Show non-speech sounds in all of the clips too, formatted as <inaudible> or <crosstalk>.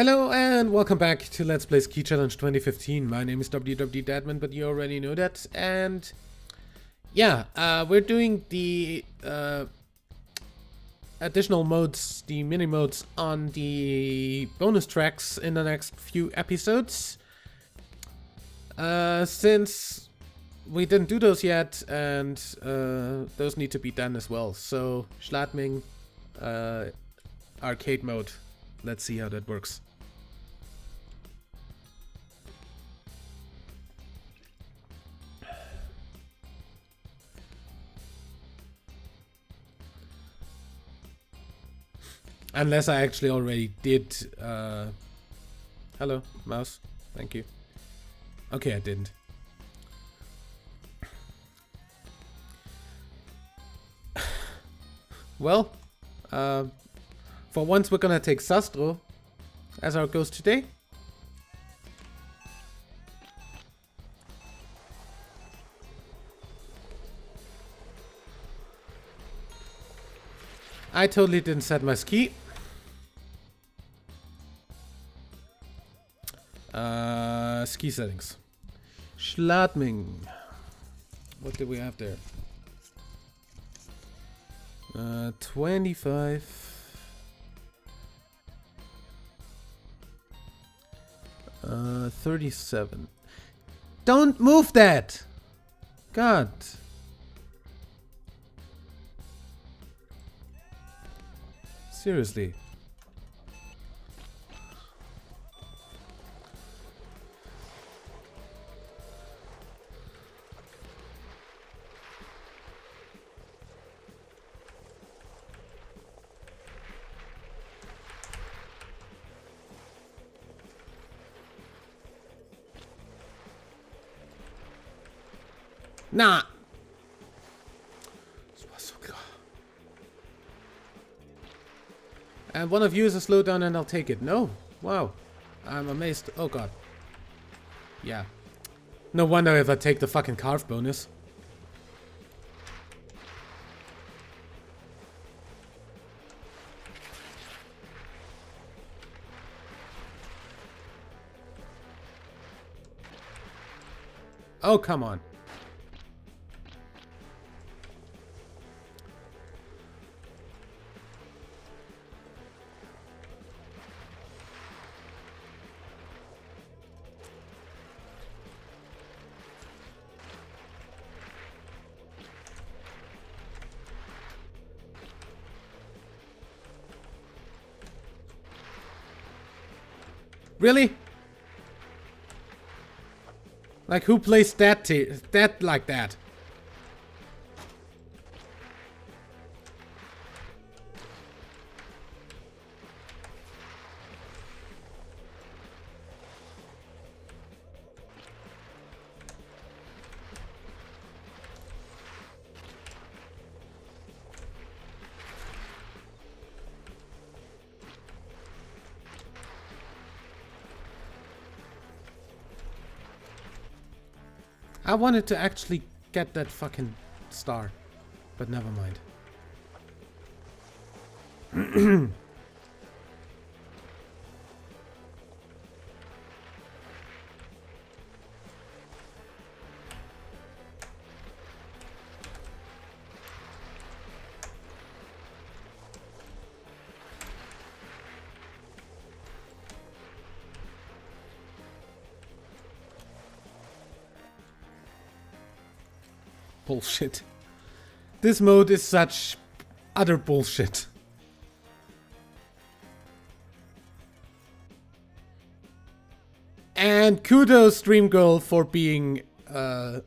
Hello and welcome back to Let's Play Ski Challenge 2015. My name is WWEdeadman, but you already know that. And yeah, uh, we're doing the uh, additional modes, the mini modes on the bonus tracks in the next few episodes. Uh, since we didn't do those yet, and uh, those need to be done as well. So, Schladming, uh, arcade mode. Let's see how that works. Unless I actually already did. Uh... Hello, mouse. Thank you. Okay, I didn't. <sighs> well, uh, for once we're gonna take Sastro as our ghost today. I totally didn't set my ski. Ski settings. Schladming. What do we have there? Uh, 25. Uh, 37. Don't move that! God. Seriously. Klar. And one of you is a slowdown and I'll take it. No? Wow. I'm amazed. Oh god. Yeah. No wonder if I take the fucking carve bonus. Oh, come on. Really? Like who plays that that like that? I wanted to actually get that fucking star, but never mind. <clears throat> bullshit. This mode is such utter bullshit. And kudos Stream Girl for being uh,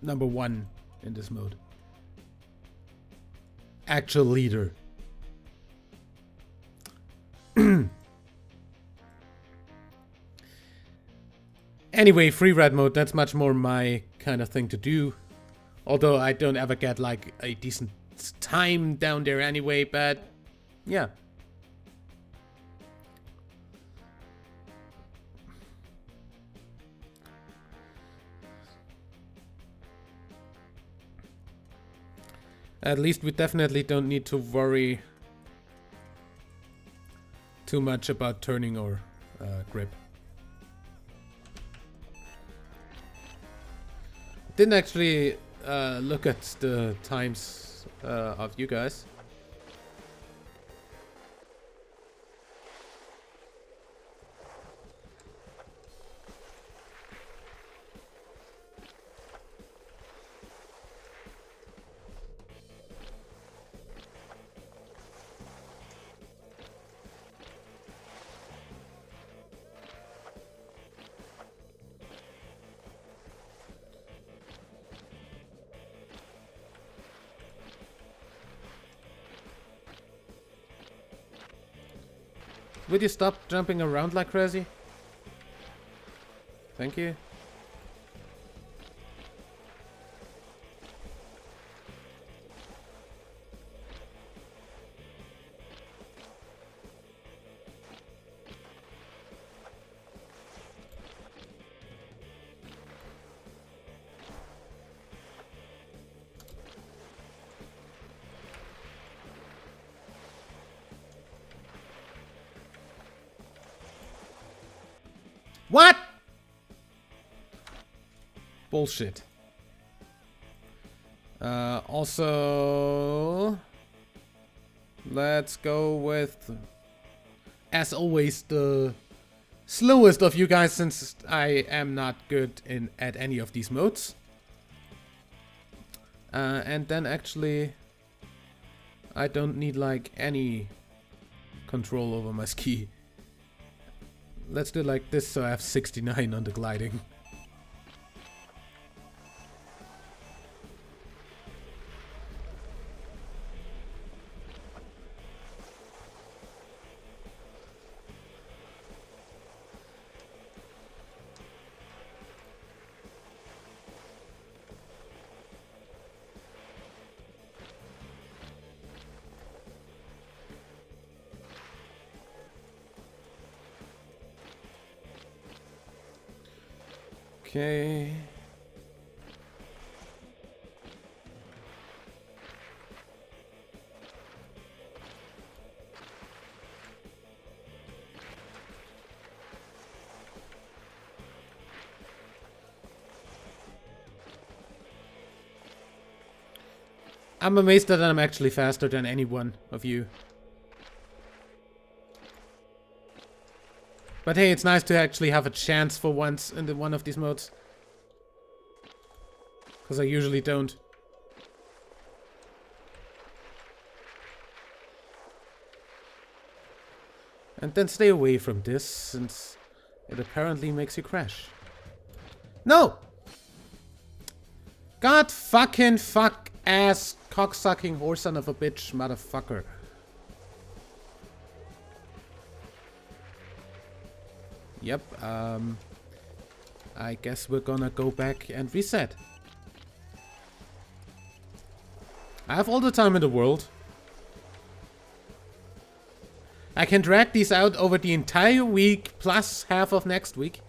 number one in this mode. Actual leader. <clears throat> Anyway, free ride mode, that's much more my kind of thing to do. Although I don't ever get like a decent time down there anyway, but yeah. At least we definitely don't need to worry too much about turning or uh, grip. Didn't actually uh, look at the times uh, of you guys. Would you stop jumping around like crazy? Thank you. What? Bullshit. Uh, also, let's go with, as always, the slowest of you guys since I am not good in at any of these modes. Uh, and then actually, I don't need like any control over my <laughs> ski. Let's do it like this so I have 69 on the gliding. I'm amazed that I'm actually faster than any one of you. But hey, it's nice to actually have a chance for once in the one of these modes. Because I usually don't. And then stay away from this, since it apparently makes you crash. No! God fucking fuck ass cocksucking horse son of a bitch motherfucker. Yep, um... I guess we're gonna go back and reset. I have all the time in the world. I can drag these out over the entire week, plus half of next week.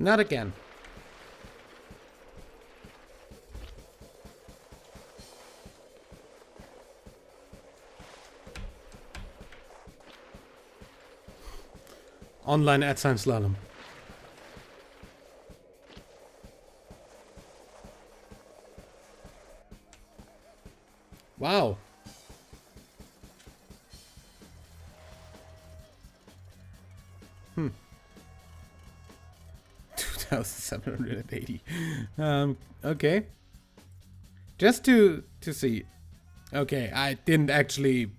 Not again. Online at Science Slalom. Okay. Just to to see. Okay, I didn't actually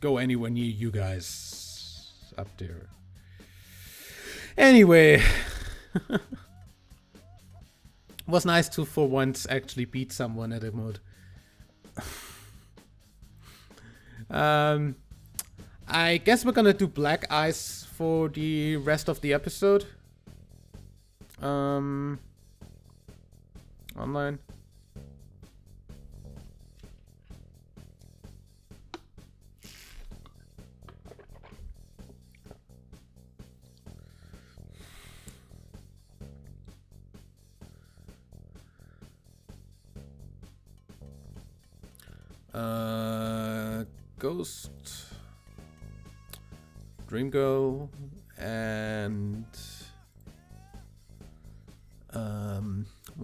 go anywhere near you guys up there. Anyway. <laughs> was nice to for once actually beat someone at a mode. <laughs> um I guess we're gonna do black ice for the rest of the episode. Um, online. Uh, Ghost, Dream Girl, and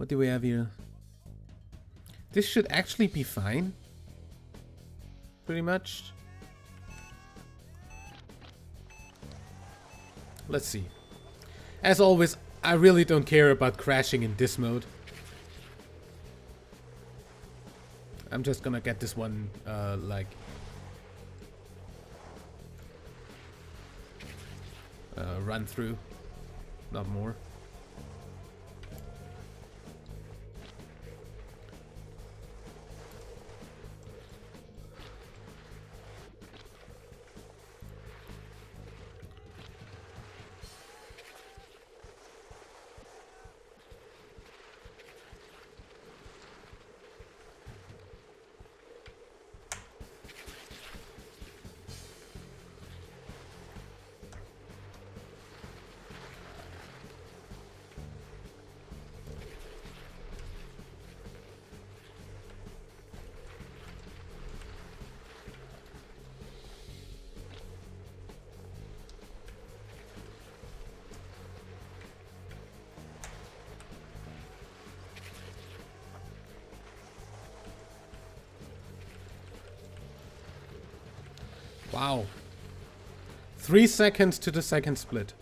what do we have here? This should actually be fine. Pretty much. Let's see. As always, I really don't care about crashing in this mode. I'm just gonna get this one, uh, like... Uh, run through. Not more. Wow. Three seconds to the second split.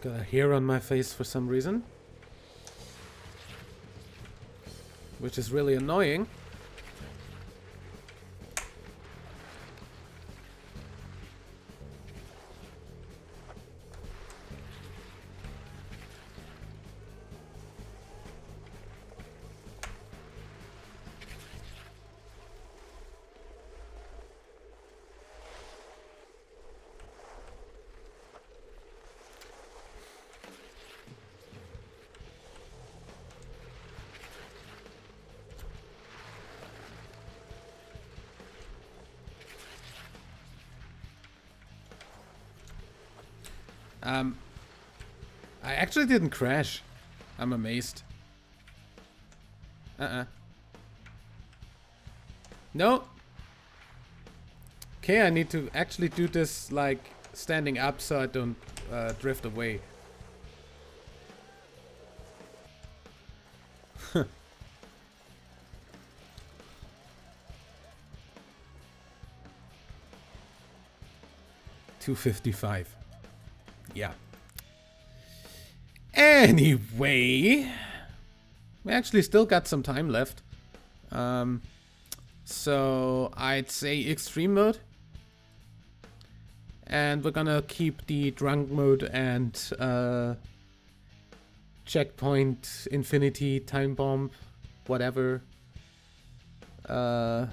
Got a hair on my face for some reason. Which is really annoying. Um, I actually didn't crash. I'm amazed. Uh-uh. No. Okay, I need to actually do this, like, standing up so I don't uh, drift away. <laughs> Two fifty-five. Yeah. Anyway, we actually still got some time left. Um, so I'd say extreme mode. And we're gonna keep the drunk mode and uh, checkpoint, infinity, time bomb, whatever. Uh,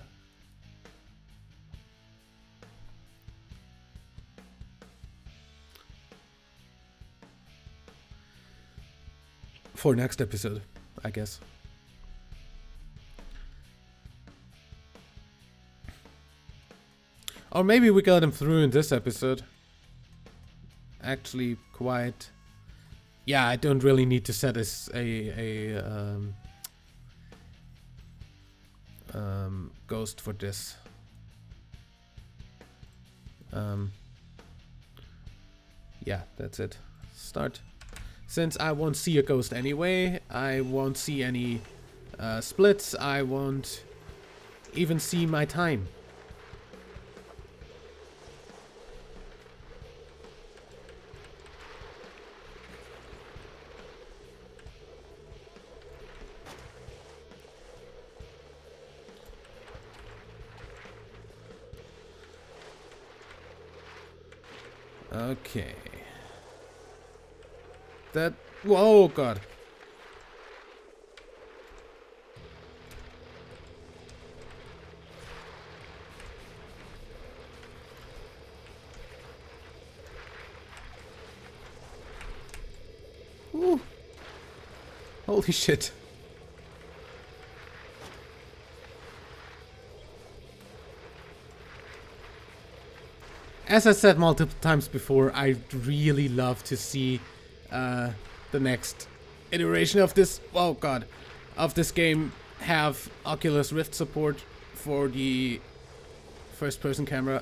for next episode, I guess. Or maybe we got him through in this episode. Actually, quite. Yeah, I don't really need to set as a a um, um, ghost for this. Um, yeah, that's it. Start. Since I won't see a ghost anyway, I won't see any uh, splits, I won't even see my time. Okay. That... Whoa, God. Ooh. Holy shit. As I said multiple times before, I really love to see uh, the next iteration of this, oh god, of this game have Oculus Rift support for the first person camera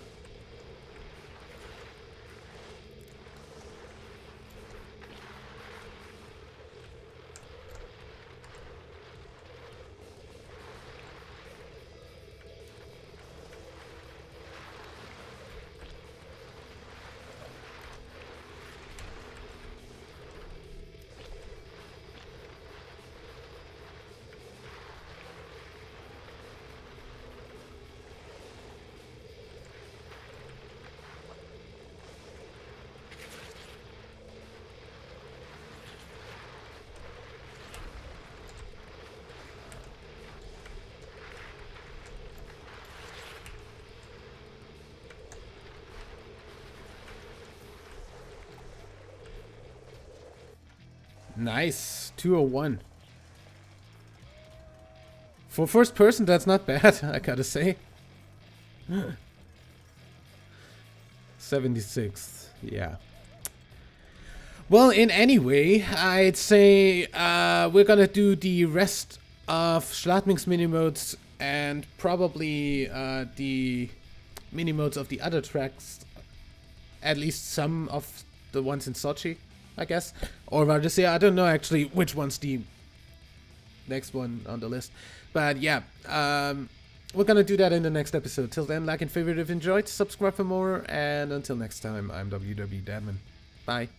Nice. 201. For first person, that's not bad, <laughs> I gotta say. <gasps> 76th. Yeah. Well, in any way, I'd say uh, we're gonna do the rest of Schladming's mini-modes and probably uh, the mini-modes of the other tracks. At least some of the ones in Sochi. I guess. Or rather say, I don't know actually which one's the next one on the list. But yeah, um, we're gonna do that in the next episode. Till then, like and favorite if you enjoyed, subscribe for more, and until next time, I'm WWEdeadman. Bye.